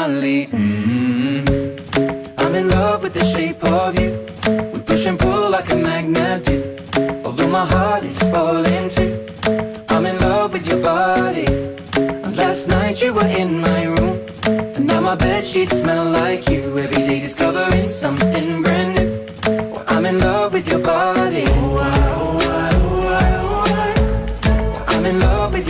my lead. Mm-hmm. I'm in love with the shape of you. We push and pull like a magnet do. Although my heart is falling too. I'm in love with your body. and Last night you were in my room. And now my bed sheets smell like you. Every day discovering something brand new. Well, I'm in love with your body. Oh, I, oh, I, oh, I, oh. I'm in love with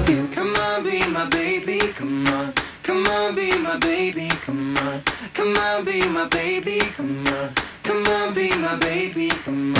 Of you. Come on, be my baby, come on. Come on, be my baby, come on. Come on, be my baby, come on. Come on, be my baby, come on.